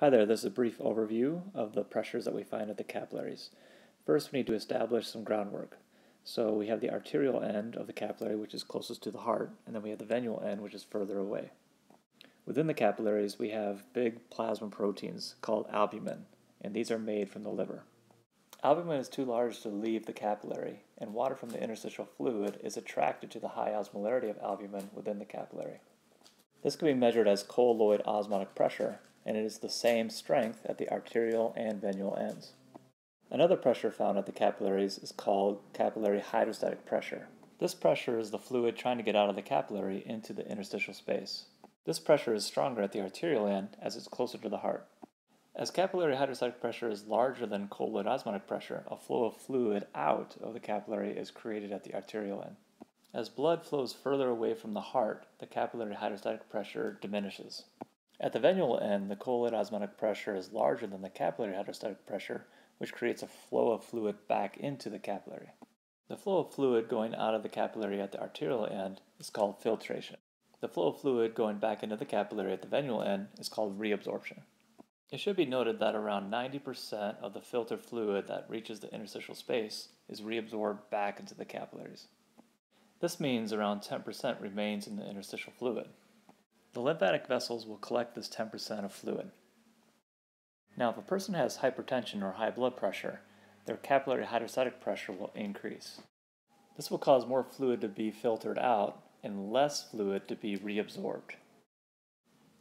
Hi there, this is a brief overview of the pressures that we find at the capillaries. First, we need to establish some groundwork. So we have the arterial end of the capillary, which is closest to the heart, and then we have the venular end, which is further away. Within the capillaries, we have big plasma proteins called albumin, and these are made from the liver. Albumin is too large to leave the capillary, and water from the interstitial fluid is attracted to the high osmolarity of albumin within the capillary. This can be measured as colloid osmotic pressure, and it is the same strength at the arterial and venular ends. Another pressure found at the capillaries is called capillary hydrostatic pressure. This pressure is the fluid trying to get out of the capillary into the interstitial space. This pressure is stronger at the arterial end as it's closer to the heart. As capillary hydrostatic pressure is larger than colloid osmotic pressure, a flow of fluid out of the capillary is created at the arterial end. As blood flows further away from the heart, the capillary hydrostatic pressure diminishes. At the venular end, the colloid osmotic pressure is larger than the capillary hydrostatic pressure, which creates a flow of fluid back into the capillary. The flow of fluid going out of the capillary at the arterial end is called filtration. The flow of fluid going back into the capillary at the venular end is called reabsorption. It should be noted that around 90% of the filtered fluid that reaches the interstitial space is reabsorbed back into the capillaries. This means around 10% remains in the interstitial fluid. The lymphatic vessels will collect this 10% of fluid. Now, if a person has hypertension or high blood pressure, their capillary hydrostatic pressure will increase. This will cause more fluid to be filtered out and less fluid to be reabsorbed.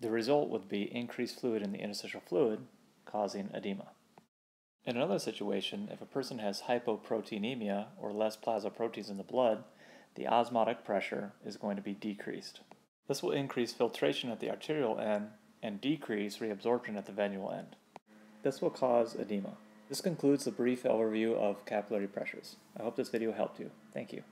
The result would be increased fluid in the interstitial fluid, causing edema. In another situation, if a person has hypoproteinemia or less plasma proteins in the blood, the osmotic pressure is going to be decreased. This will increase filtration at the arterial end and decrease reabsorption at the venular end. This will cause edema. This concludes the brief overview of capillary pressures. I hope this video helped you. Thank you.